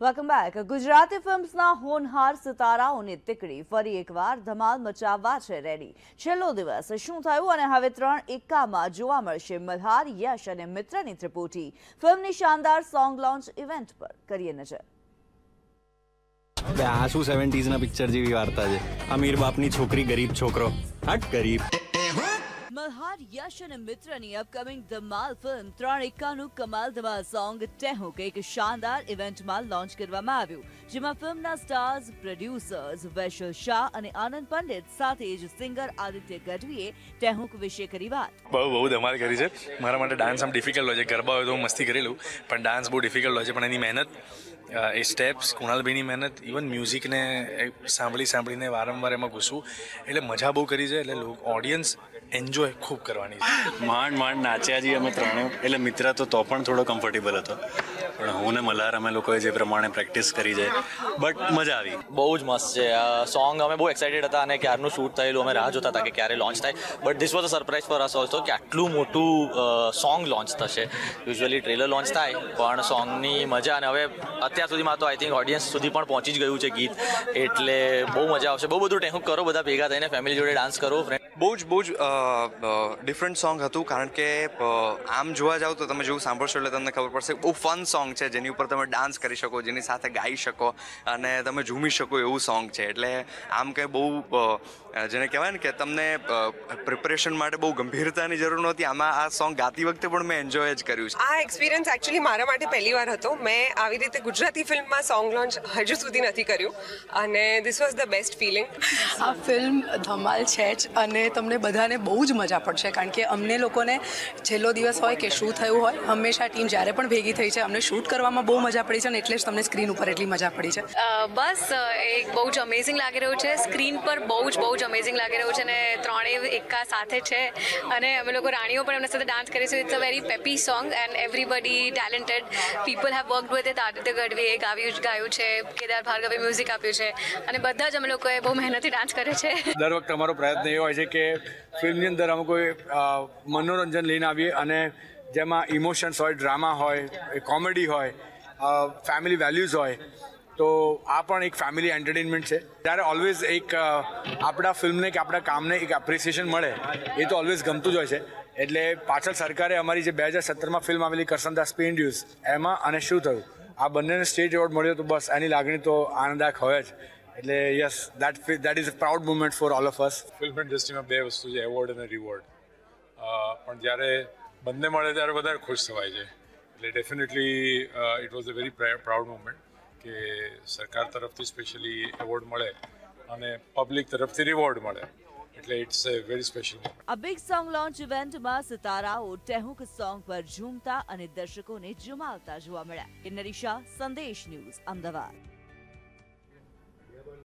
Welcome back Gujarati ફિલ્મ્સના હોનહાર સિતારાઓની તીકડી ફરી એકવાર ધમાલ મચાવવા છે રેડી છેલ્લો દિવસ. શું થયું અને હવે ત્રણ એકામાં જોવા મળશે મલ્હાર, યશ અને મિત્રની ત્રિપુટી. ફિલ્મની શાનદાર સોંગ લોન્ચ ઇવેન્ટ પર કરીએ નજર. બે આ શું સેવન્ટીઝના પિક્ચર જેવી વાર્તા છે? અમીર બાપની છોકરી ગરીબ છોકરો. હટ ગરીબ. મલ્હાર યશ અને મિત્રની અપકમિંગ ધમાલ ફિલ્મ ત્રણ એકાનું કમાલ ધમાલ સોંગ ટેહુક એક શાનદાર ઇવેન્ટમાં લોન્ચ કરવામાં આવ્યું, જેમાં ફિલ્મના સ્ટાર્સ પ્રોડ્યુસર્સ વૈશલ શાહ અને આનંદ પંડિત સાથે જ સિંગર આદિત્ય ગઢવીએ ટેહુક વિશે કરી વાત. બહુ બહુ ધમાલ કરી છે. મારા માટે ડાન્સ આમ ડિફિકલ્ટ હોય છે. ગરબા હોય તો હું મસ્તી કરેલું પણ ડાન્સ બહુ ડિફિકલ્ટ હોય છે, પણ એની મહેનત એ સ્ટેપ્સ કુણાલભાઈની મહેનત ઇવન મ્યુઝિકને સાંભળી સાંભળીને વારંવાર એમાં ઘૂસવું, એટલે મજા બહુ કરી છે, એટલે ઓડિયન્સ એન્જોય ખૂબ કરવાની છે. માંડ માંડ નાચ્યા છીએ અમે ત્રણે એટલે મિત્ર તો તો પણ થોડો કમ્ફર્ટેબલ હતો. પણ હું ને મલ્હાર, અમે લોકોએ જે પ્રમાણે પ્રેક્ટિસ કરી છે બટ મજા આવી. બહુ જ મસ્ત છે. સોંગ અમે બહુ એક્સાઇટેડ હતા અને ક્યારનું શૂટ થયેલું અમે રાહ જોતા હતા કે ક્યારે લોન્ચ થાય. But this was a surprise for us also કે આટલું મોટું સોંગ લોન્ચ થશે. યુઝ્યુઅલી ટ્રેલર લોન્ચ થાય, પણ સોંગની મજા અને હવે અત્યાર સુધીમાં તો આઈ થિંક ઓડિયન્સ સુધી પણ પહોંચી જ ગયું છે ગીત. એટલે બહુ મજા આવશે. બહુ બધું ટેહુક કરો, બધા ભેગા થઈને ફેમિલી જોડે ડાન્સ કરો ફ્રેન્ડ બહુ જ બહુ જ ડિફરન્ટ સોંગ હતું કારણ કે આમ જોવા જાઓ તો તમે જેવું સાંભળશો એટલે તમને ખબર પડશે બહુ ફન સોંગ છે જેની ઉપર તમે ડાન્સ કરી શકો જેની સાથે ગાઈ શકો અને તમે ઝૂમી શકો એવું સોંગ છે. એટલે આમ કંઈ બહુ જેને કહેવાય ને કે તમને પ્રિપરેશન માટે બહુ ગંભીરતાની જરૂર નહોતી. આમાં આ સોંગ ગાતી વખતે પણ મેં એન્જોય જ કર્યું છે. આ એક્સપિરિયન્સ એકચ્યુઅલી મારા માટે પહેલી વાર હતો. મેં આવી રીતે ગુજરાતી ફિલ્મમાં સોંગ લોન્ચ હજુ સુધી નથી કર્યું. અને this was the best feeling આ ફિલ્મ ધમાલ છે જ અને તમને બધાને બહુ જ મજા પડશે કારણ કે અમને લોકોને છેલ્લો દિવસ હોય કે શું થયું હોય હંમેશા ટીમ જ્યારે પણ ભેગી થઈ છે અમને શૂટ કરવામાં બહુ મજા પડી છે અને એટલે જ તમને સ્ક્રીન ઉપર એટલી મજા પડી છે. બસ એક બહુ જ અમેઝિંગ લાગી રહ્યું છે. સ્ક્રીન પર બહુ જ બહુ જ અમેઝિંગ લાગી રહ્યું છે અને ત્રણેય એકા સાથે છે. અને અમે લોકો રાણીઓ પણ એમના સાથે ડાન્સ કરીશું it's a very peppy song and everybody talented people have work with it Aditya ગઢવીએ ગાવ્યું ગાયું છે કેદાર ભાર્ગવે મ્યુઝિક આપ્યું છે. અને બધા જ અમે લોકોએ બહુ મહેનતથી ડાન્સ કરે છે. દર વખતે અમારો પ્રયત્ન એ હોય છે કે ફિલ્મની અંદર અમે કોઈ મનોરંજન લઈને આવીએ અને જેમાં ઇમોશન્સ હોય, ડ્રામા હોય કોમેડી હોય ફેમિલી વેલ્યુઝ હોય, તો આ પણ એક ફેમિલી એન્ટરટેનમેન્ટ છે. ત્યારે ઓલવેઝ એક આપણા ફિલ્મને કે આપણા કામને એક એપ્રિસિએશન મળે, એ તો ઓલવેઝ ગમતું જ હોય છે. એટલે પાછળ સરકારે અમારી જે બે હજાર સત્તરમાં ફિલ્મ આવેલી કરસનદાસ પેન્ડ્યુઝ એમાં અને શું થયું? આ બંનેને સ્ટેજ એવોર્ડ મળ્યો તો બસ એની લાગણી તો આનંદદાયક હોય જ. એટલે yes that that is a proud moment for all of us film ઇન્ડસ્ટ્રીમાં બે વસ્તુ છે એવોર્ડ અને રિવોર્ડ પણ જ્યારે બંને મળે ત્યારે વધારે ખુશ થવાય છે. એટલે definitely it was a very proud moment કે સરકાર તરફથી સ્પેશિયલી એવોર્ડ મળે અને પબ્લિક તરફથી રિવોર્ડ મળે. એટલે ઇટ્સ અ વેરી સ્પેશિયલ આ બિગ સોંગ લોન્ચ ઇવેન્ટમાં સિતારાઓ ટેહુક સોંગ પર ઝૂમતા અને દર્શકોને જમાવતા જોવા મળ્યા. કિન્નરી શાહ સંદેશ ન્યૂઝ અમદાવાદ.